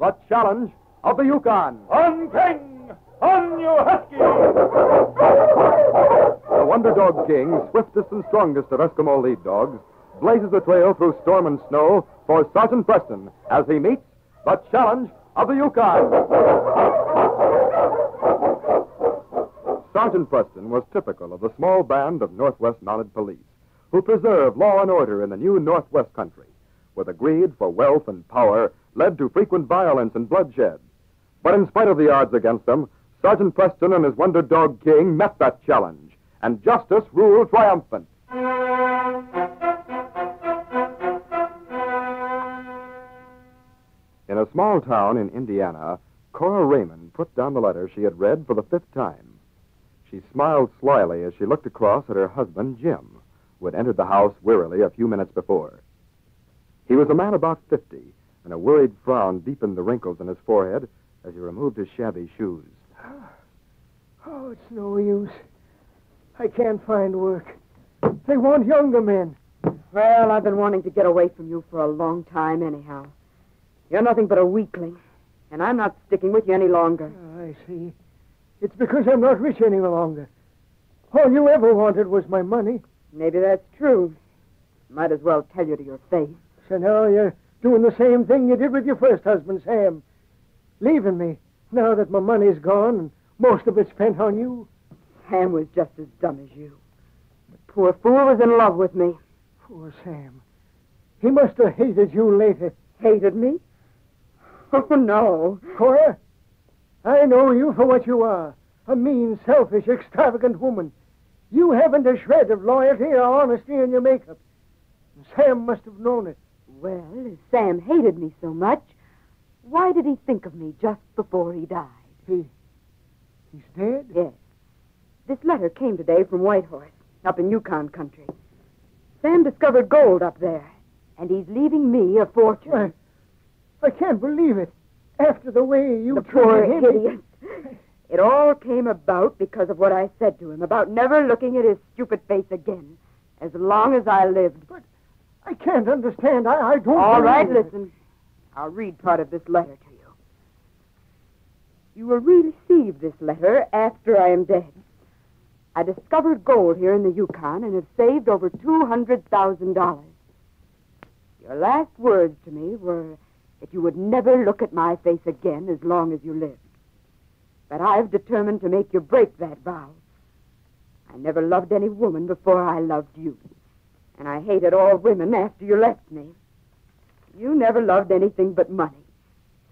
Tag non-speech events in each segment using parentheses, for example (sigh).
the challenge of the Yukon. On King! On you husky! The Wonder Dog King, swiftest and strongest of Eskimo lead dogs, blazes a trail through storm and snow for Sergeant Preston as he meets the challenge of the Yukon. Sergeant Preston was typical of the small band of Northwest Mounted Police who preserve law and order in the new Northwest country, where the greed for wealth and power led to frequent violence and bloodshed. But in spite of the odds against them, Sergeant Preston and his Wonder Dog King met that challenge, and justice ruled triumphant. In a small town in Indiana, Cora Raymond put down the letter she had read for the fifth time. She smiled slyly as she looked across at her husband, Jim, who had entered the house wearily a few minutes before. He was a man about fifty, and a worried frown deepened the wrinkles in his forehead as he removed his shabby shoes. (sighs) Oh, it's no use. I can't find work. They want younger men. Well, I've been wanting to get away from you for a long time, anyhow. You're nothing but a weakling, and I'm not sticking with you any longer. Oh, I see. It's because I'm not rich any longer. All you ever wanted was my money. Maybe that's true. Might as well tell you to your face. So now you're doing the same thing you did with your first husband, Sam. Leaving me now that my money's gone and most of it's spent on you. Sam was just as dumb as you. The poor fool was in love with me. Poor Sam. He must have hated you later. Hated me? Oh, no. Cora, I know you for what you are a mean, selfish, extravagant woman. You haven't a shred of loyalty or honesty in your makeup. Sam must have known it. Well, if Sam hated me so much, why did he think of me just before he died? He. He's dead? Yes. This letter came today from Whitehorse, up in Yukon country. Sam discovered gold up there, and he's leaving me a fortune. Why, I can't believe it. After the way you the poor him. idiot. It all came about because of what I said to him about never looking at his stupid face again, as long as I lived. But I can't understand. I, I don't. All right, it. listen. I'll read part of this letter to you. You will receive this letter after I am dead. I discovered gold here in the Yukon and have saved over $200,000. Your last words to me were that you would never look at my face again as long as you lived. But I've determined to make you break that vow. I never loved any woman before I loved you. And I hated all women after you left me. You never loved anything but money.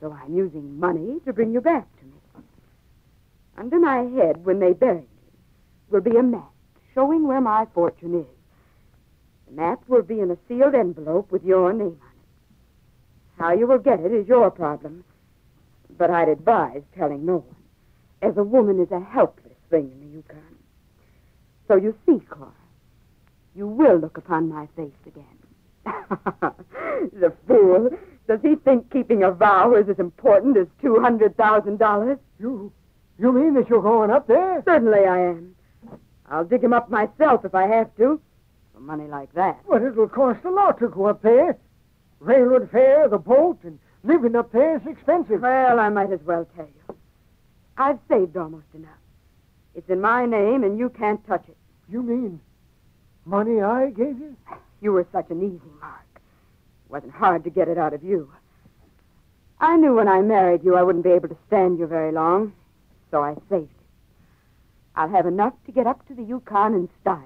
So I'm using money to bring you back to me. Under my head, when they bury me, will be a map showing where my fortune is. The map will be in a sealed envelope with your name on it. How you will get it is your problem. But I'd advise telling no one, as a woman is a helpless thing in the Yukon. So you see, Cora, you will look upon my face again. (laughs) the fool. Does he think keeping a vow is as important as $200,000? You. You mean that you're going up there? Certainly I am. I'll dig him up myself if I have to. For money like that. But it'll cost a lot to go up there. Railroad fare, the boat, and living up there is expensive. Well, I might as well tell you. I've saved almost enough. It's in my name, and you can't touch it. You mean money I gave you? You were such an easy mark. It wasn't hard to get it out of you. I knew when I married you I wouldn't be able to stand you very long, so I saved it. I'll have enough to get up to the Yukon in style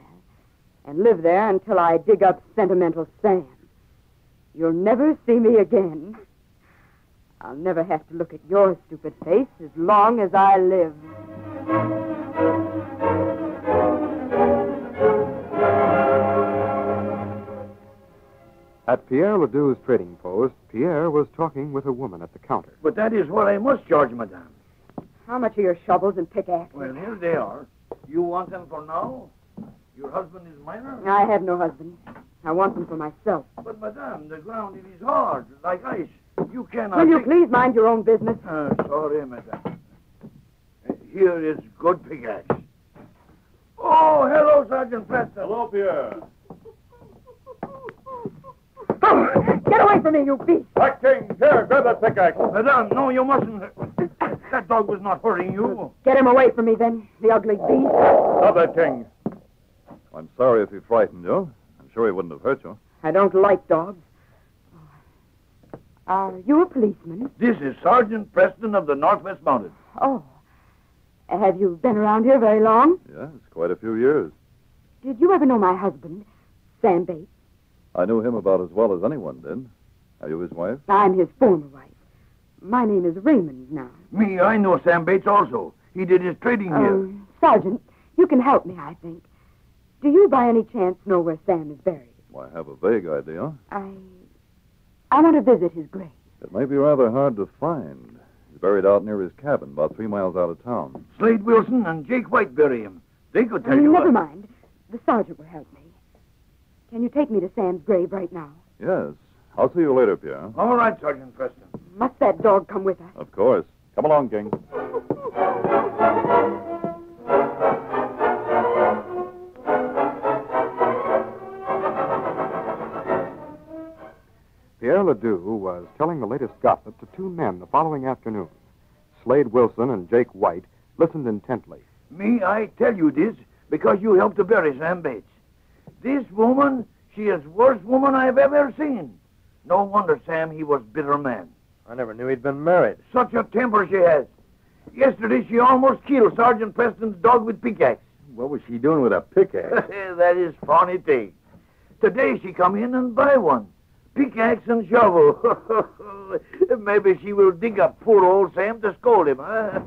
and live there until I dig up sentimental Sam. You'll never see me again. I'll never have to look at your stupid face as long as I live. At Pierre Ledoux's trading post, Pierre was talking with a woman at the counter. But that is what I must charge, madame. How much are your shovels and pickaxes? Well, here they are. You want them for now? Your husband is miner? I have no husband. I want them for myself. But, madame, the ground it is hard, like ice. You cannot. Will you dig- please mind your own business? Uh, sorry, madame. Uh, Here is good pickaxe. Oh, hello, Sergeant Preston. Hello, Pierre. Go! Get away from me, you beast! Black King, here, grab that pickaxe. Madame, no, you mustn't. That dog was not hurting you. Get him away from me, then, the ugly beast. Stop that, King. I'm sorry if he frightened you. I'm sure he wouldn't have hurt you. I don't like dogs. Are you a policeman? This is Sergeant Preston of the Northwest Mounted. Oh. Have you been around here very long? Yes, quite a few years. Did you ever know my husband, Sam Bates? I knew him about as well as anyone did. Are you his wife? I'm his former wife. My name is Raymond now. Me, I know Sam Bates also. He did his trading here. Um, Sergeant, you can help me, I think. Do you by any chance know where Sam is buried? Well, I have a vague idea. I. I want to visit his grave. It may be rather hard to find. He's buried out near his cabin, about three miles out of town. Slade Wilson and Jake White bury him. They could tell Uh, you. never what- mind. The sergeant will help me. Can you take me to Sam's grave right now? Yes. I'll see you later, Pierre. All right, Sergeant Preston. Must that dog come with us? Of course. Come along, King. Pierre Ledoux was telling the latest gossip to two men the following afternoon. Slade Wilson and Jake White listened intently. Me, I tell you this because you helped to bury Sam Bates. This woman, she is worst woman I've ever seen. No wonder, Sam, he was bitter man. I never knew he'd been married. Such a temper she has. Yesterday she almost killed Sergeant Preston's dog with pickaxe. What was she doing with a pickaxe? (laughs) that is funny thing. Today she come in and buy one. Pickaxe and shovel. (laughs) Maybe she will dig up poor old Sam to scold him, huh?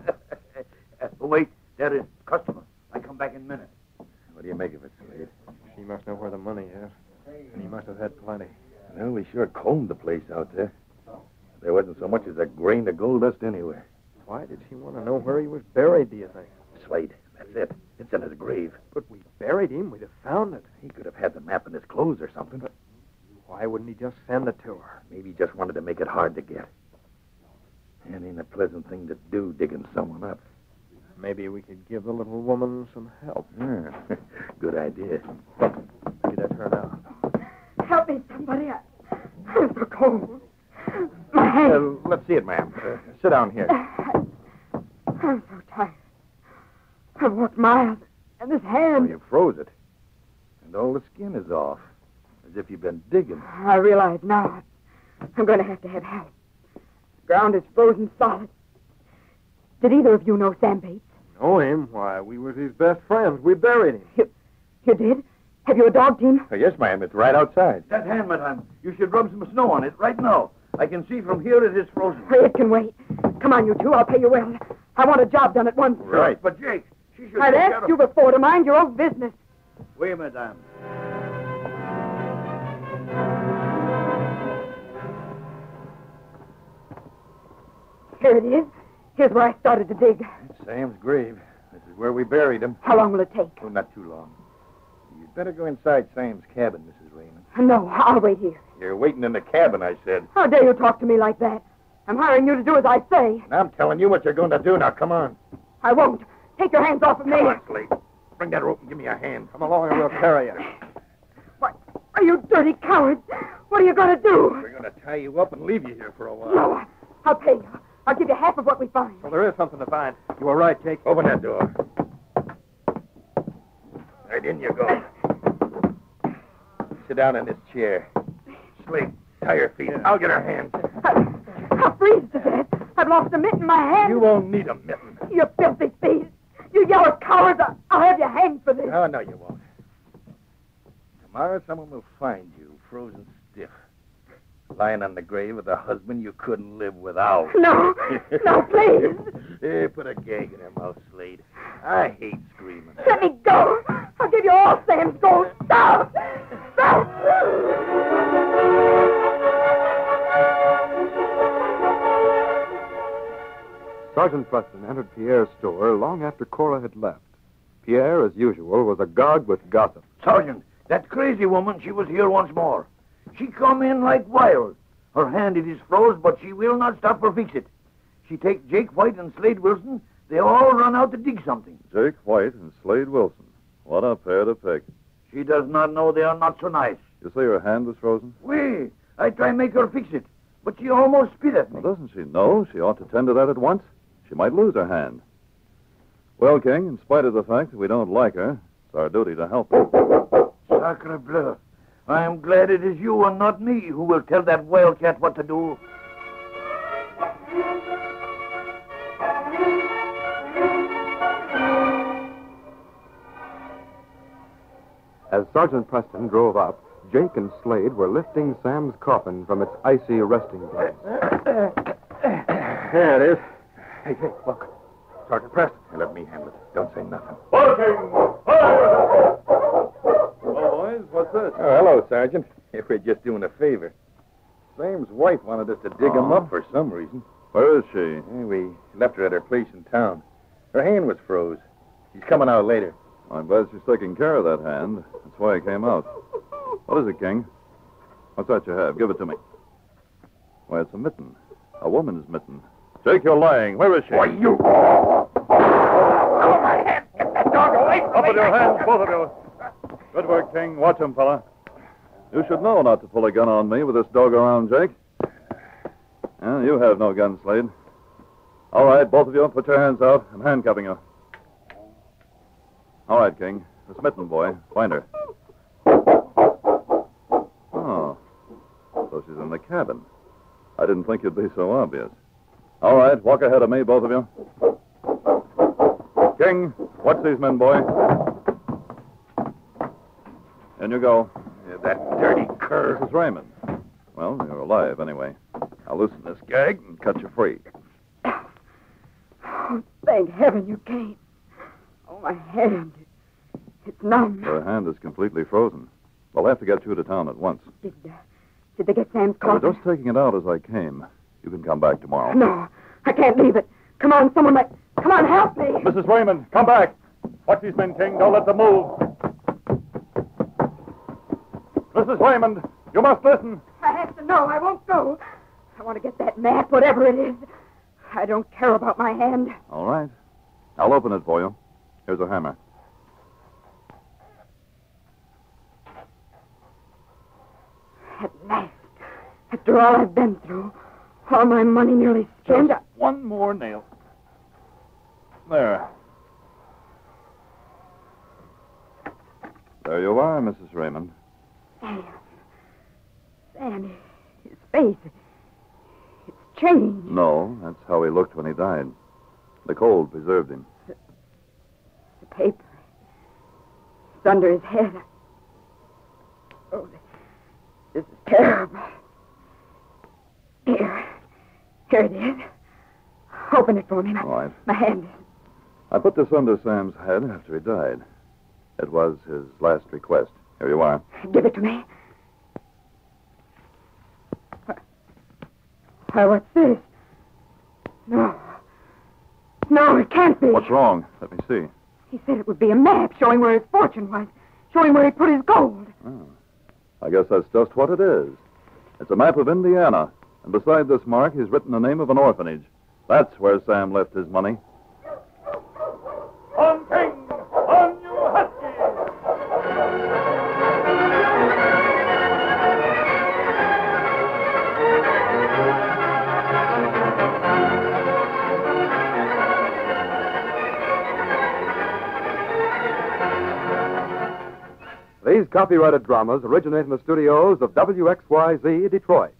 (laughs) Wait, there is customer. I come back in a minute. What do you make of it, Slade? She must know where the money is. And he must have had plenty. Well, we sure combed the place out there. There wasn't so much as a grain of gold dust anywhere. Why did she want to know where he was buried, do you think? Slade, that's it. It's in his grave. But we buried him. We'd have found it. He could have had the map in his clothes or something. But Why wouldn't he just send it to her? Maybe he just wanted to make it hard to get. And ain't a pleasant thing to do, digging someone up. Maybe we could give the little woman some help. Yeah, (laughs) good idea. Maybe that's her now. Help me, somebody. I, I'm so cold. My hand. let's see it, ma'am. Uh, sit down here. I'm so tired. I've walked miles, and this Oh, hand. you froze it. And all the skin is off. As if you've been digging. I realize now I'm going to have to have help. The ground is frozen solid. Did either of you know Sam Bates? Know him? Why, we was his best friends. We buried him. You you did? Have you a dog team? Uh, yes, ma'am. It's right outside. That hand, madame, you should rub some snow on it right now. I can see from here it is frozen. It can wait. Come on, you two. I'll pay you well. I want a job done at once. Right. But Jake, she should I'd asked of- you before to mind your own business. Oui, madame. Here it is. Here's where I started to dig. It's Sam's grave. This is where we buried him. How long will it take? Oh, not too long. You'd better go inside Sam's cabin, Mrs. Raymond. No, I'll wait here. You're waiting in the cabin, I said. How dare you talk to me like that? I'm hiring you to do as I say. And I'm telling you what you're going to do. Now, come on. I won't. Take your hands off of me. Come on. Bring that rope and give me a hand. Come along and we'll carry you. What? Are you dirty cowards? What are you going to do? We're going to tie you up and leave you here for a while. No, I'll pay you. I'll give you half of what we find. Well, there is something to find. You were right, Jake. Open that door. Right in you go. Sit down in this chair. Sleep. tie your feet. I'll get her hands. I, I'll freeze to death. I've lost a mitt in my hand. You won't need a mitten. You filthy thieves. You yellow cowards. I- I'll have you hanged for this. No, no, you won't. Tomorrow, someone will find you frozen stiff, lying on the grave with a husband you couldn't live without. No. No, (laughs) please. Hey, put a gag in her mouth, Slade. I hate screaming. Let me go. I'll give you all Sam's gold. Stop. Stop. Sergeant Preston entered Pierre's store long after Cora had left. Pierre, as usual, was agog with gossip. Sergeant, that crazy woman, she was here once more. She come in like wild. Her hand it is froze, but she will not stop for fix it. She take Jake White and Slade Wilson. They all run out to dig something. Jake White and Slade Wilson. What a pair to pick. She does not know they are not so nice. You say her hand was frozen? We, I try make her fix it, but she almost spit at me. Well, doesn't she know she ought to tend to that at once? She might lose her hand. Well, King, in spite of the fact that we don't like her, it's our duty to help her. Sacre bleu. I am glad it is you and not me who will tell that wildcat what to do. As Sergeant Preston drove up, Jake and Slade were lifting Sam's coffin from its icy resting place. There it is. Hey, hey, look. Sergeant Preston. Hey, let me handle it. Don't say nothing. Well, boys, Oh, hello, Sergeant. If we're just doing a favor. Sam's wife wanted us to dig him Oh. up for some reason. Where is she? Eh, we left her at her place in town. Her hand was froze. She's coming out later. I'm glad she's taking care of that hand. That's why I came out. What is it, King? What's that you have? Give it to me. Why, it's a mitten. A woman's mitten. Jake, you're lying. Where is she? Why, you... Oh, my hand! Get that dog away from Up me! with your hands, both of you. Good work, King. Watch him, fella. You should know not to pull a gun on me with this dog around, Jake. Yeah, you have no gun, Slade. All right, both of you, put your hands out. I'm handcuffing you. All right, King. The smitten boy. Find her. Oh. So she's in the cabin. I didn't think it'd be so obvious. All right, walk ahead of me, both of you. King, watch these men, boy. In you go. Yeah, that dirty cur. This is Raymond. Well, you're alive anyway. I'll loosen this gag and cut you free. Oh, thank heaven you came. Oh, my hand. It's numb. Your hand is completely frozen. We'll have to get you to town at once. Did, uh, did they get Sam's We're coffin? just taking it out as I came. You can come back tomorrow. No, I can't leave it. Come on, someone let... Come on, help me. Mrs. Raymond, come back. Watch these men, King. Don't let them move. Mrs. Raymond, you must listen. I have to know. I won't go. I want to get that map, whatever it is. I don't care about my hand. All right. I'll open it for you. Here's a hammer. At last. After all I've been through, all my money nearly spent. I- One more nail. There. There you are, Mrs. Raymond. Sam. Sam, his face. It's changed. No, that's how he looked when he died. The cold preserved him. The paper. It's under his head. Oh, this is terrible. Here. Here it is. Open it for me. My, All right. my hand. I put this under Sam's head after he died. It was his last request. Here you are. Give it to me. Why, what's this? No. No, it can't be. What's wrong? Let me see. He said it would be a map showing where his fortune was, showing where he put his gold. Oh. I guess that's just what it is. It's a map of Indiana, and beside this mark, he's written the name of an orphanage. That's where Sam left his money. These copyrighted dramas originate in the studios of WXYZ Detroit,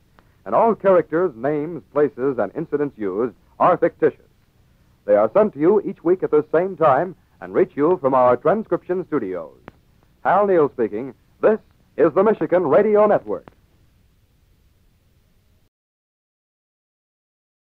and all characters, names, places, and incidents used are fictitious. They are sent to you each week at the same time and reach you from our transcription studios. Hal Neal speaking. This is the Michigan Radio Network.